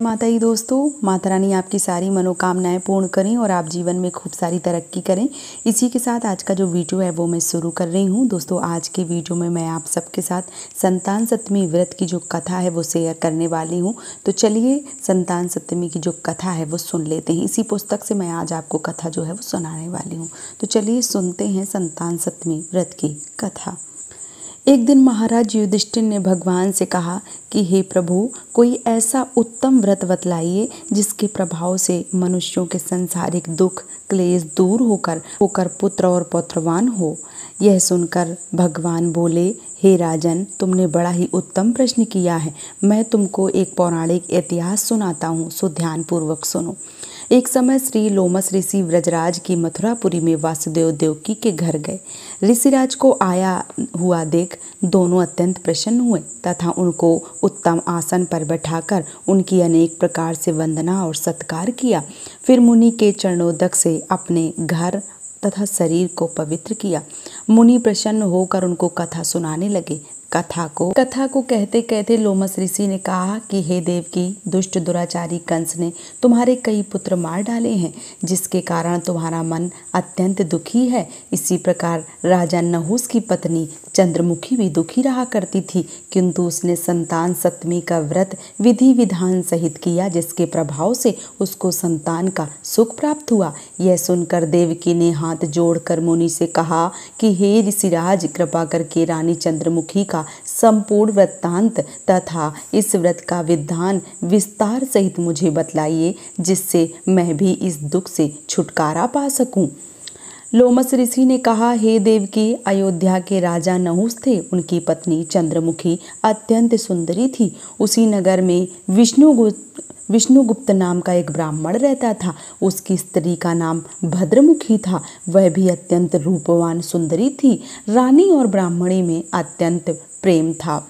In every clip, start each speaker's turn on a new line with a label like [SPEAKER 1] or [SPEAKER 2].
[SPEAKER 1] माता ही दोस्तों, माता रानी आपकी सारी मनोकामनाएँ पूर्ण करें और आप जीवन में खूब सारी तरक्की करें। इसी के साथ आज का जो वीडियो है वो मैं शुरू कर रही हूँ। दोस्तों, आज के वीडियो में मैं आप सबके साथ संतान सप्तमी व्रत की जो कथा है वो शेयर करने वाली हूँ। तो चलिए संतान सप्तमी की जो कथा है वो सुन लेते हैं। इसी पुस्तक से मैं आज आपको कथा जो है वो सुनाने वाली हूँ। तो चलिए सुनते हैं संतान सप्तमी व्रत की कथा। एक दिन महाराज युधिष्ठिर ने भगवान से कहा कि, हे प्रभु, कोई ऐसा उत्तम व्रत बतलाइए जिसके प्रभाव से मनुष्यों के संसारिक दुख, क्लेश दूर होकर होकर पुत्र और पुत्रवान हो? यह सुनकर भगवान बोले, हे राजन, तुमने बड़ा ही उत्तम प्रश्न किया है। मैं तुमको एक पौराणिक इतिहास सुनाता हूँ, सो ध्यान पूर्वक सुनो। एक समय श्री लोमस ऋषि व्रजराज की मथुरापुरी में वासुदेव देवकी के घर गए। ऋषिराज को आया हुआ देख दोनों अत्यंत प्रसन्न हुए तथा उनको उत्तम आसन पर बैठाकर उनकी अनेक प्रकार से वंदना और सत्कार किया। फिर मुनि के चरणोदक से अपने घर तथा शरीर को पवित्र किया। मुनि प्रसन्न होकर उनको कथा सुनाने लगे। कथा को। कथा को कहते कहते लोमस ऋषि ने कहा कि, हे देव की दुष्ट दुराचारी कंस ने तुम्हारे कई पुत्र मार डाले हैं, जिसके कारण तुम्हारा मन अत्यंत दुखी है। इसी प्रकार राजा नहुस की पत्नी चंद्रमुखी भी दुखी रहा करती थी, किंतु उसने संतान सप्तमी का व्रत विधि विधान सहित किया, जिसके प्रभाव से उसको संतान का सुख प्राप्त हुआ। यह सुनकर देवकी ने हाथ जोड़कर मुनि से कहा कि, हे ऋषिराज, कृपा करके रानी चंद्रमुखी का संपूर्ण वृत्तांत तथा इस व्रत का विधान विस्तार सहित मुझे बतलाइए, जिससे मैं भी इस दुख से छुटकारा पा सकूँ। लोमस ऋषि ने कहा, हे देव की, अयोध्या के राजा नहुस थे। उनकी पत्नी चंद्रमुखी अत्यंत सुंदरी थी। उसी नगर में विष्णुगुप्त विष्णुगुप्त नाम का एक ब्राह्मण रहता था। उसकी स्त्री का नाम भद्रमुखी था। वह भी अत्यंत रूपवान सुंदरी थी। रानी और ब्राह्मणी में अत्यंत प्रेम था।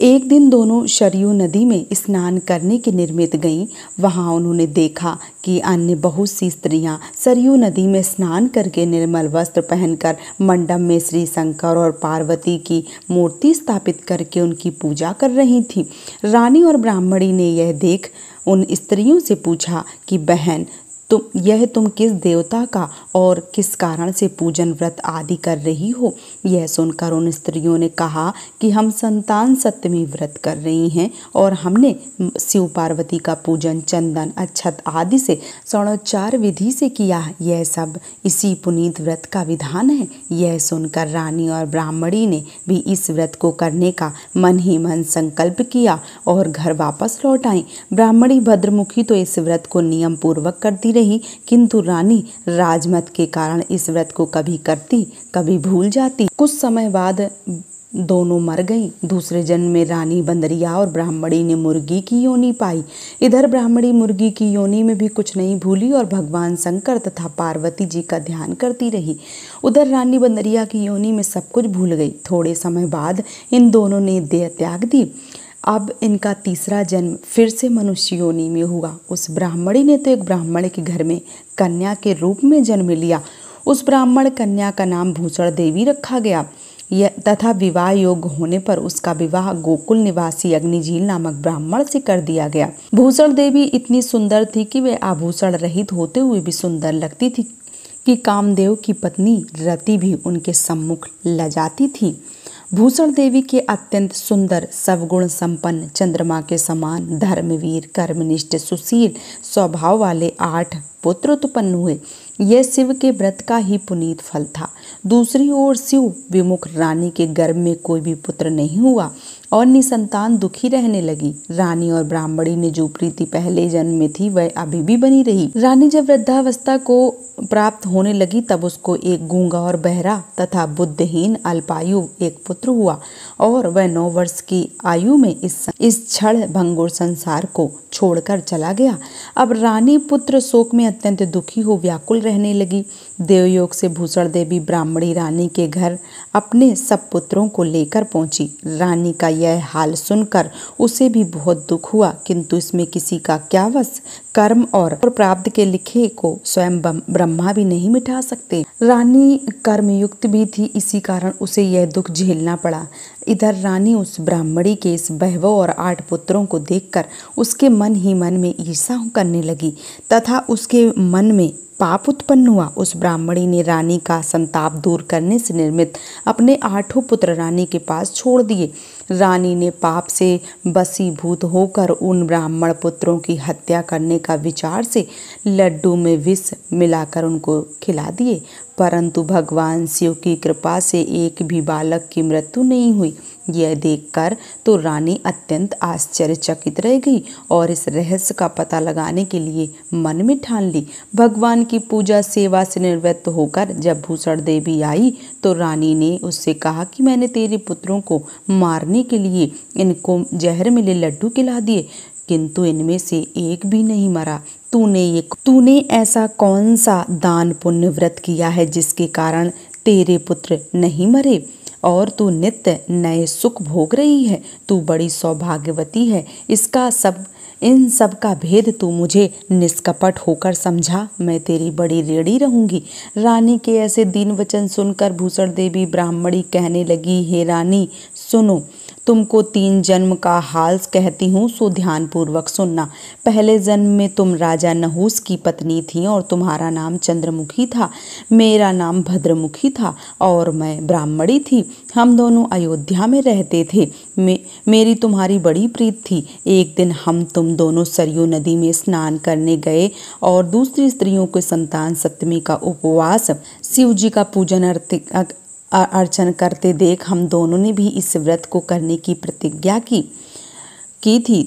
[SPEAKER 1] एक दिन दोनों शरयू नदी में स्नान करने की निर्मित गईं। वहाँ उन्होंने देखा कि अन्य बहुत सी स्त्रियाँ सरयू नदी में स्नान करके निर्मल वस्त्र पहनकर मंडप में श्री शंकर और पार्वती की मूर्ति स्थापित करके उनकी पूजा कर रही थी। रानी और ब्राह्मणी ने यह देख उन स्त्रियों से पूछा कि, बहन तुम, यह तुम किस देवता का और किस कारण से पूजन व्रत आदि कर रही हो? यह सुनकर उन स्त्रियों ने कहा कि हम संतान सप्तमी व्रत कर रही हैं और हमने शिव पार्वती का पूजन, चंदन अक्षत आदि से स्वर्णोच्चार विधि से किया। यह सब इसी पुनीत व्रत का विधान है। यह सुनकर रानी और ब्राह्मणी ने भी इस व्रत को करने का मन ही मन संकल्प किया और घर वापस लौट आई। ब्राह्मणी भद्रमुखी तो इस व्रत को नियम पूर्वक करती रही, किंतु रानी राजमत के कारण इस व्रत को कभी करती, कभी भूल जाती। कुछ समय बाद दोनों मर गईं। दूसरे जन्म में रानी बंदरिया और ब्राह्मणी ने मुर्गी की योनि पाई। इधर ब्राह्मणी मुर्गी की योनी में भी कुछ नहीं भूली और भगवान शंकर तथा पार्वती जी का ध्यान करती रही। उधर रानी बंदरिया की योनी में सब कुछ भूल गई। थोड़े समय बाद इन दोनों ने देह त्याग दी। अब इनका तीसरा जन्म फिर से मनुष्य योनि में हुआ। उस ब्राह्मणी ने तो एक ब्राह्मण के घर में कन्या के रूप में जन्म लिया। उस ब्राह्मण कन्या का नाम भूषण देवी रखा गया। यह तथा विवाह योग्य होने पर उसका विवाह गोकुल निवासी अग्निझील नामक ब्राह्मण से कर दिया गया। भूषण देवी इतनी सुंदर थी कि वे आभूषण रहित होते हुए भी सुंदर लगती थी कि कामदेव की पत्नी रति भी उनके सम्मुख लजाती थी। भूषण देवी के अत्यंत सुंदर सवगुण संपन्न, चंद्रमा के समान धर्मवीर, कर्मनिष्ठ, सुशील स्वभाव वाले आठ पुत्र उत्पन्न हुए। यह शिव के व्रत का ही पुनीत फल था। दूसरी ओर शिव विमुख रानी के गर्भ में कोई भी पुत्र नहीं हुआ। और निसंतान दुखी रहने लगी। रानी और ब्राह्मणी ने जो प्रीति पहले जन्म में थी, वह अभी भी बनी रही। रानी जब वृद्धावस्था को प्राप्त होने लगी, तब उसको एक गूँगा और बहरा तथा बुद्धहीन अल्पायु एक पुत्र हुआ और वह नौ वर्ष की आयु में इस इस क्षण भंगुर संसार को छोड़कर चला गया। अब रानी पुत्र शोक में अत्यंत दुखी हो व्याकुल रहने लगी। देवयोग से भूषण देवी ब्राह्मणी रानी के घर अपने सब पुत्रों को लेकर पहुँची। रानी का यह हाल सुनकर उसे भी बहुत दुख हुआ, किंतु इसमें किसी का क्या वश? कर्म और प्राप्त के लिखे को स्वयं ब्रह्मा भी नहीं मिटा सकते। रानी कर्मयुक्त भी थी, इसी कारण उसे यह दुख झेलना पड़ा। इधर रानी उस ब्राह्मणी के इस बहवो और आठ पुत्रों को देखकर उसके मन ही मन में ईर्षा करने लगी, तथा उसके मन में पाप उत्पन्न हुआ। उस ब्राह्मणी ने रानी का संताप दूर करने से निर्मित अपने आठों पुत्र रानी के पास छोड़ दिए। रानी ने पाप से बसीभूत होकर उन ब्राह्मण पुत्रों की हत्या करने का विचार से लड्डू में विष मिलाकर उनको खिला दिए। परंतु भगवान शिव की कृपा से एक भी बालक की मृत्यु नहीं हुई। यह देखकर तो रानी अत्यंत आश्चर्यचकित रह गई और इस रहस्य का पता लगाने के लिए मन में ठान ली। भगवान की पूजा सेवा से निवृत्त होकर जब भूषण देवी आई तो रानी ने उससे कहा कि मैंने तेरे पुत्रों को मारने के लिए इनको जहर मिले लड्डू खिला दिए। किंतु इनमें से एक भी नहीं मरा। तूने ये तूने ऐसा कौन सा दान पुण्य व्रत किया है जिसके कारण तेरे पुत्र नहीं मरे? और तू नित्य नए सुख भोग रही है, तू बड़ी सौभाग्यवती है। इसका सब इन सब का भेद तू मुझे निष्कपट होकर समझा। मैं तेरी बड़ी रेड़ी रहूँगी। रानी के ऐसे दीन वचन सुनकर भूषण देवी ब्राह्मणी कहने लगी, हे रानी, सुनो। तुमको तीन जन्म का हाल कहती हूँ सो ध्यान पूर्वक सुनना। पहले जन्म में तुम राजा नहूस की पत्नी थी और तुम्हारा नाम चंद्रमुखी था। मेरा नाम भद्रमुखी था और मैं ब्राह्मणी थी। हम दोनों अयोध्या में रहते थे। मे, मेरी तुम्हारी बड़ी प्रीत थी। एक दिन हम तुम दोनों सरयू नदी में स्नान करने गए और दूसरी स्त्रियों के संतान सप्तमी का उपवास शिव जी का पूजन अर्चन करते देख हम दोनों ने भी इस व्रत को करने की प्रतिज्ञा की की थी।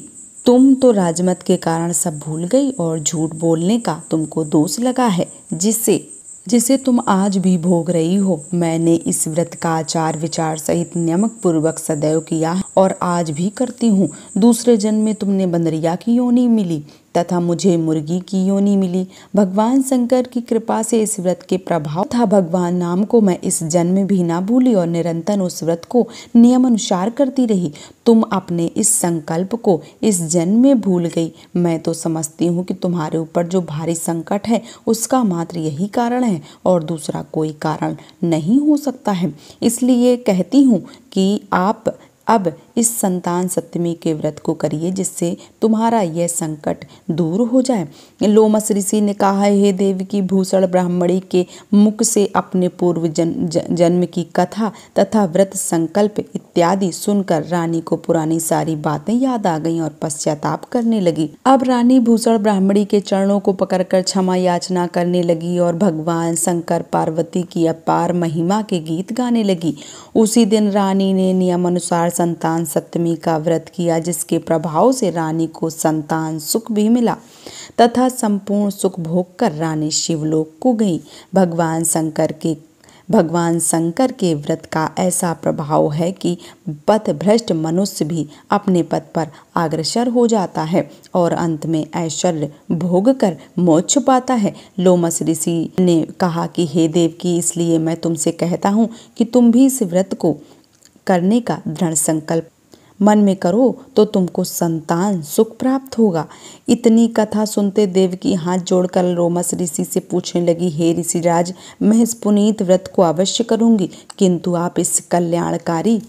[SPEAKER 1] तुम तो राजमत के कारण सब भूल गई और झूठ बोलने का तुमको दोष लगा है जिससे जिसे तुम आज भी भोग रही हो। मैंने इस व्रत का आचार विचार सहित नियमक पूर्वक सदैव किया और आज भी करती हूँ। दूसरे जन्म में तुमने बंदरिया की योनि मिली तथा मुझे मुर्गी की योनि मिली। भगवान शंकर की कृपा से इस व्रत के प्रभाव था। भगवान नाम को मैं इस जन्म भी ना भूली और निरंतर उस व्रत को नियम अनुसार करती रही। तुम अपने इस संकल्प को इस जन्म में भूल गई। मैं तो समझती हूँ कि तुम्हारे ऊपर जो भारी संकट है, उसका मात्र यही कारण है और दूसरा कोई कारण नहीं हो सकता है। इसलिए कहती हूँ कि आप अब इस संतान सप्तमी के व्रत को करिए जिससे तुम्हारा यह संकट दूर हो जाए। लोमस ऋषि ने कहा हे देव की भूषण ब्राह्मणी के मुख से अपने पूर्व जन, ज, जन्म की कथा तथा व्रत संकल्प इत्यादि सुनकर रानी को पुरानी सारी बातें याद आ गईं और पश्चाताप करने लगी। अब रानी भूषण ब्राह्मणी के चरणों को पकड़कर क्षमा याचना करने लगी और भगवान शंकर पार्वती की अपार महिमा के गीत गाने लगी। उसी दिन रानी ने नियम अनुसार संतान सप्तमी का व्रत किया, जिसके प्रभाव से रानी को संतान सुख भी मिला तथा संपूर्ण सुख भोग कर रानी शिवलोक को गई। भगवान शंकर के, भगवान शंकर के व्रत का ऐसा प्रभाव है कि पथ भ्रष्ट मनुष्य भी अपने पद पर अग्रसर हो जाता है और अंत में ऐश्वर्य भोग कर मोक्ष पाता है। लोमस ऋषि ने कहा कि, हे देव की इसलिए मैं तुमसे कहता हूँ कि तुम भी इस व्रत को करने का दृढ़ संकल्प मन में करो तो तुमको संतान सुख प्राप्त होगा। इतनी कथा सुनते देव की हाथ जोड़कर रोमस ऋषि से पूछने लगी, हे ऋषिराज, मैं इस पुनीत व्रत को अवश्य करूँगी, किंतु आप इस कल्याणकारी,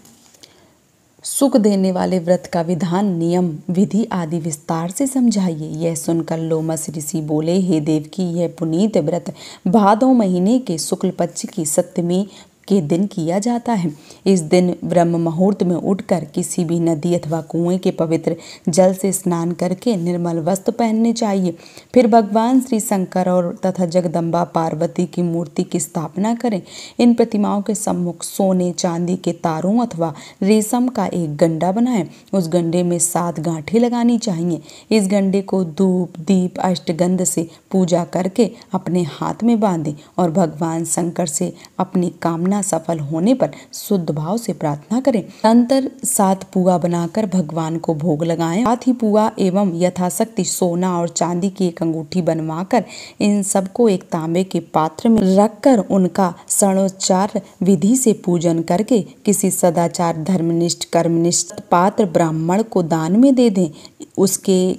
[SPEAKER 1] सुख देने वाले व्रत का विधान, नियम, विधि आदि विस्तार से समझाइए। यह सुनकर लोमस ऋषि बोले, हे देव की यह पुनीत व्रत भादों महीने के शुक्ल पक्ष की सप्तमी के दिन किया जाता है। इस दिन ब्रह्म मुहूर्त में उठकर किसी भी नदी अथवा कुएँ के पवित्र जल से स्नान करके निर्मल वस्त्र पहनने चाहिए। फिर भगवान श्री शंकर और तथा जगदम्बा पार्वती की मूर्ति की स्थापना करें। इन प्रतिमाओं के सम्मुख सोने, चांदी के तारों अथवा रेशम का एक गंडा बनाएँ। उस गंडे में सात गांठें लगानी चाहिए। इस गंडे को धूप, दीप, अष्टगंध से पूजा करके अपने हाथ में बांधें और भगवान शंकर से अपनी कामना प्रार्थना सफल होने पर शुद्ध भाव से प्रार्थना करें। अंतर सात पुआ बनाकर भगवान को भोग लगाएँ। साथ ही पुआ एवं यथाशक्ति सोना और चांदी की एक अंगूठी बनवाकर इन सबको एक तांबे के पात्र में रखकर उनका षणोच्चार विधि से पूजन करके किसी सदाचार धर्मनिष्ठ, कर्मनिष्ठ पात्र ब्राह्मण को दान में दे दें। उसके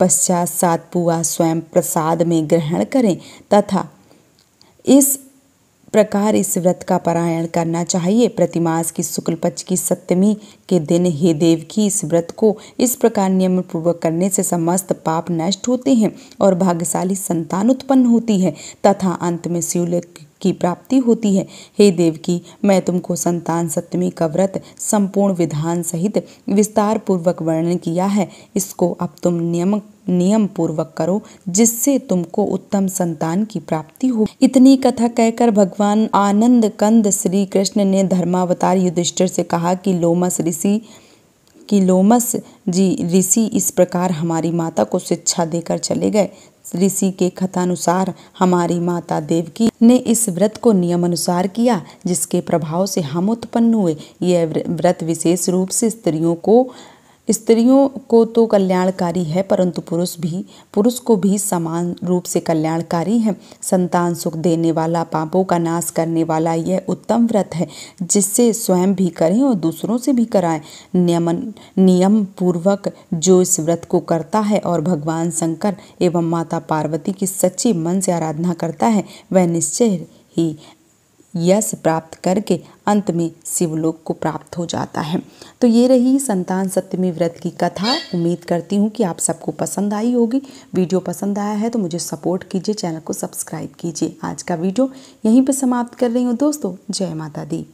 [SPEAKER 1] पश्चात सात पुआ स्वयं प्रसाद में ग्रहण करें तथा इस प्रकार इस व्रत का पारायण करना चाहिए। प्रतिमास की शुक्ल पक्ष की सप्तमी के दिन हे देव की इस व्रत को इस प्रकार नियम पूर्वक करने से समस्त पाप नष्ट होते हैं और भाग्यशाली संतान उत्पन्न होती है तथा अंत में शिवलिंग की प्राप्ति होती है। हे देव की, मैं तुमको संतान सप्तमी का व्रत संपूर्ण विधान सहित विस्तार पूर्वक वर्णन किया है। इसको अब तुम नियम नियम पूर्वक करो, जिससे तुमको उत्तम संतान की प्राप्ति हो। इतनी कथा कहकर भगवान आनंद कंद श्री कृष्ण ने धर्मावतार युधिष्ठिर से कहा कि, लोमस ऋषि, कि लोमस जी, ऋषि इस प्रकार हमारी माता को शिक्षा देकर चले गए। ऋषि के कथानुसार हमारी माता देवकी ने इस व्रत को नियम अनुसार किया, जिसके प्रभाव से हम उत्पन्न हुए। यह व्रत विशेष रूप से स्त्रियों को स्त्रियों को तो कल्याणकारी है, परंतु पुरुष भी, पुरुष को भी समान रूप से कल्याणकारी है। संतान सुख देने वाला, पापों का नाश करने वाला यह उत्तम व्रत है, जिससे स्वयं भी करें और दूसरों से भी कराएँ। नियमन, नियम पूर्वक जो इस व्रत को करता है और भगवान शंकर एवं माता पार्वती की सच्ची मन से आराधना करता है, वह निश्चय ही यश प्राप्त करके अंत में शिवलोक को प्राप्त हो जाता है। तो ये रही संतान सप्तमी व्रत की कथा। उम्मीद करती हूँ कि आप सबको पसंद आई होगी। वीडियो पसंद आया है तो मुझे सपोर्ट कीजिए, चैनल को सब्सक्राइब कीजिए। आज का वीडियो यहीं पर समाप्त कर रही हूँ। दोस्तों, जय माता दी।